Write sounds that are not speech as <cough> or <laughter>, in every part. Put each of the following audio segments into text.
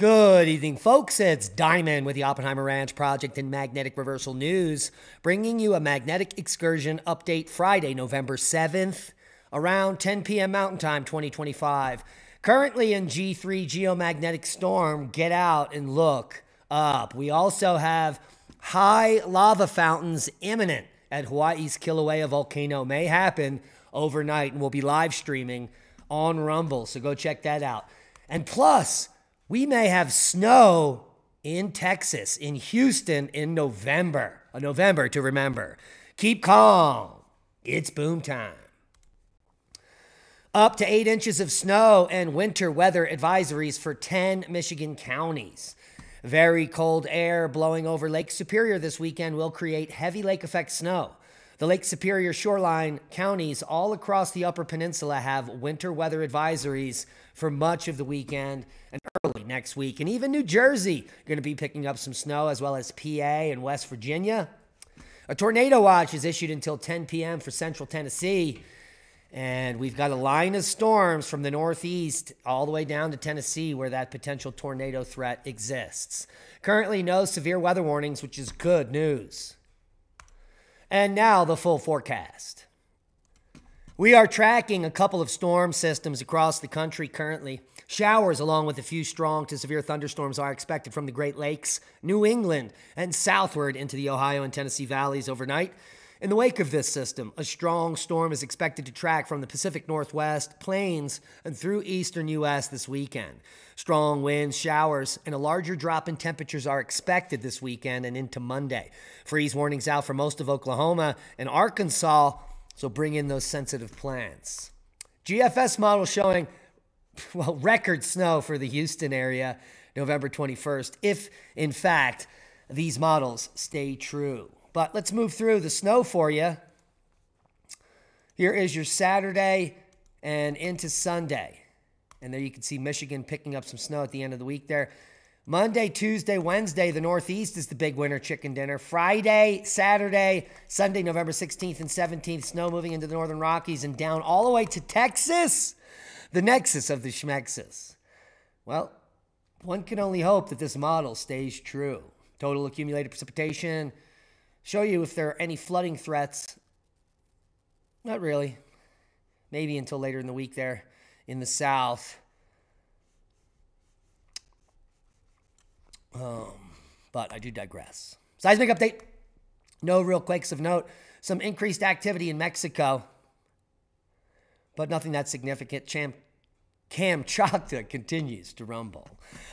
Good evening, folks. It's Diamond with the Oppenheimer Ranch Project and Magnetic Reversal News, bringing you a magnetic excursion update Friday, November 7th, around 10 p.m. Mountain Time 2025. Currently in G3 geomagnetic storm, get out and look up. We also have high lava fountains imminent at Hawaii's Kilauea volcano. May happen overnight, and we'll be live streaming on Rumble. So go check that out. And plus, we may have snow in Texas, in Houston in November. A November to remember. Keep calm. It's boom time. Up to eight inches of snow and winter weather advisories for 10 Michigan counties. Very cold air blowing over Lake Superior this weekend will create heavy lake effect snow. The Lake Superior shoreline counties all across the Upper Peninsula have winter weather advisories for much of the weekend and early next week. And even New Jersey going to be picking up some snow, as well as PA and West Virginia. A tornado watch is issued until 10 p.m. for central Tennessee. And we've got a line of storms from the northeast all the way down to Tennessee where that potential tornado threat exists. Currently, no severe weather warnings, which is good news. And now the full forecast. We are tracking a couple of storm systems across the country currently. Showers, along with a few strong to severe thunderstorms, are expected from the Great Lakes, New England, and southward into the Ohio and Tennessee valleys overnight. In the wake of this system, a strong storm is expected to track from the Pacific Northwest, plains, and through eastern U.S. this weekend. Strong winds, showers, and a larger drop in temperatures are expected this weekend and into Monday. Freeze warnings out for most of Oklahoma and Arkansas, so bring in those sensitive plants. GFS model showing <laughs> well record snow for the Houston area November 21st if in fact these models stay true. But let's move through the snow for you. Here is your Saturday and into Sunday. And there you can see Michigan picking up some snow at the end of the week there. Monday, Tuesday, Wednesday, the Northeast is the big winter chicken dinner. Friday, Saturday, Sunday, November 16th and 17th, snow moving into the Northern Rockies and down all the way to Texas, the nexus of the Schmexus. Well, one can only hope that this model stays true. Total accumulated precipitation, show you if there are any flooding threats. Not really. Maybe until later in the week there in the south. Um, but I do digress. Seismic update. No real quakes of note. Some increased activity in Mexico, but nothing that significant. Cham- Kamchatka <laughs> continues to rumble.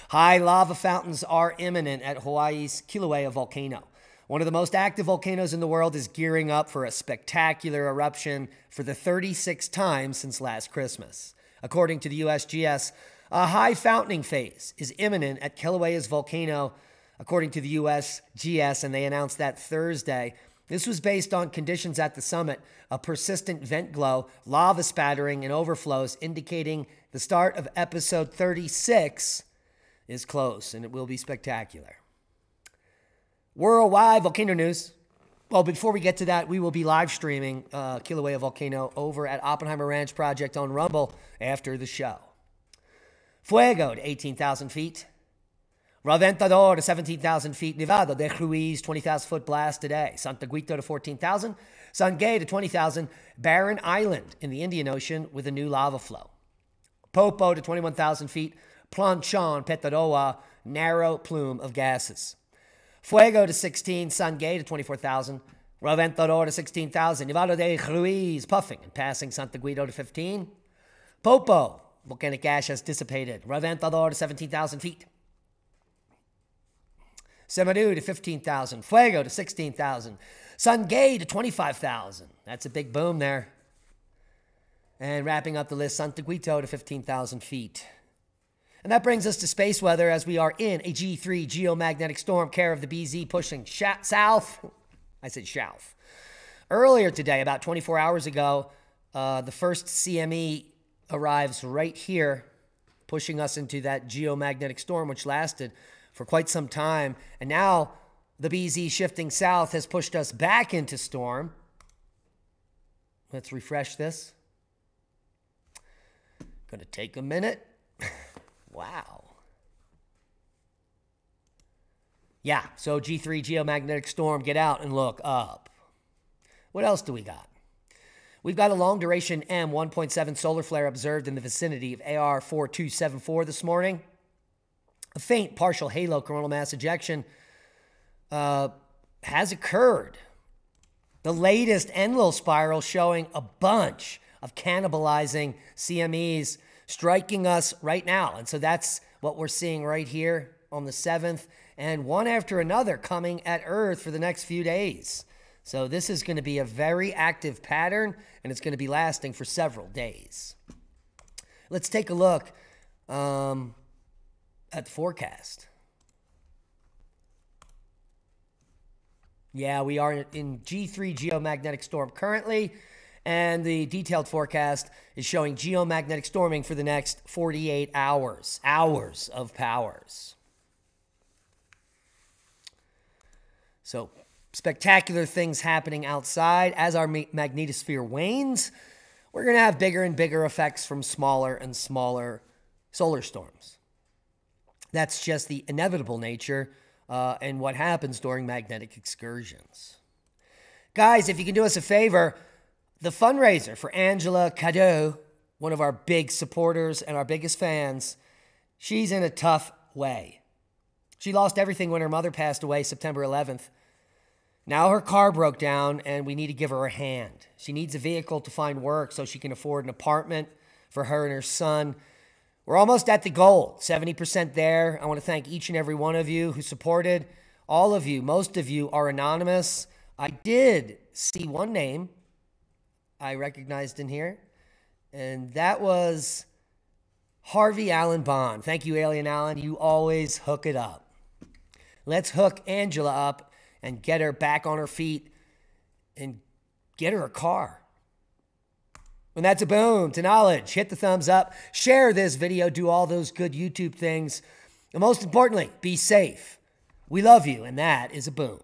High lava fountains are imminent at Hawaii's Kilauea volcano. One of the most active volcanoes in the world is gearing up for a spectacular eruption for the 36th time since last Christmas. According to the USGS, a high fountaining phase is imminent at Kilauea's volcano, according to the USGS, and they announced that Thursday. This was based on conditions at the summit, a persistent vent glow, lava spattering, and overflows, indicating the start of episode 36 is close and it will be spectacular. Worldwide volcano news. Well, before we get to that, we will be live streaming uh, Kilauea Volcano over at Oppenheimer Ranch Project on Rumble after the show. Fuego to 18,000 feet. Reventador to 17,000 feet. Nevado de Ruiz, 20,000 foot blast today. Santo Guito to 14,000. San Sangay to 20,000. Barren Island in the Indian Ocean with a new lava flow. Popo to 21,000 feet. Planchon, Peteroa, narrow plume of gases. Fuego to 16, Sangay to 24,000, Reventador to 16,000, Nevado de Ruiz puffing and passing Santo Guido to 15. Popo, volcanic ash has dissipated, Reventador to 17,000 feet. Semeru to 15,000, Fuego to 16,000, Sangay to 25,000. That's a big boom there. And wrapping up the list, Santo Guito to 15,000 feet. And that brings us to space weather as we are in a G3 geomagnetic storm, care of the BZ pushing sh- south. I said south. Earlier today, about 24 hours ago, uh, the first CME arrives right here, pushing us into that geomagnetic storm, which lasted for quite some time. And now the BZ shifting south has pushed us back into storm. Let's refresh this. Going to take a minute. Wow. Yeah, so G3 geomagnetic storm, get out and look up. What else do we got? We've got a long duration M 1.7 solar flare observed in the vicinity of AR 4274 this morning. A faint partial halo coronal mass ejection uh, has occurred. The latest Enlil spiral showing a bunch of cannibalizing CMEs striking us right now. And so that's what we're seeing right here on the 7th, and one after another coming at Earth for the next few days. So this is going to be a very active pattern, and it's going to be lasting for several days. Let's take a look um, at the forecast. Yeah, we are in G3 geomagnetic storm currently, and the detailed forecast is showing geomagnetic storming for the next 48 hours. Hours of powers. So, spectacular things happening outside as our magnetosphere wanes. We're going to have bigger and bigger effects from smaller and smaller solar storms. That's just the inevitable nature uh, and what happens during magnetic excursions. Guys, if you can do us a favor, the fundraiser for Angela Cadeau, one of our big supporters and our biggest fans, she's in a tough way. She lost everything when her mother passed away September 11th. Now her car broke down and we need to give her a hand. She needs a vehicle to find work so she can afford an apartment for her and her son. We're almost at the goal, 70% there. I want to thank each and every one of you who supported. All of you, most of you are anonymous. I did see one name I recognized in here, and that was Harvey Allen Bond. Thank you, Alien Allen. You always hook it up. Let's hook Angela up and get her back on her feet and get her a car. And that's a boom to knowledge. Hit the thumbs up, share this video, do all those good YouTube things. And most importantly, be safe. We love you, and that is a boom.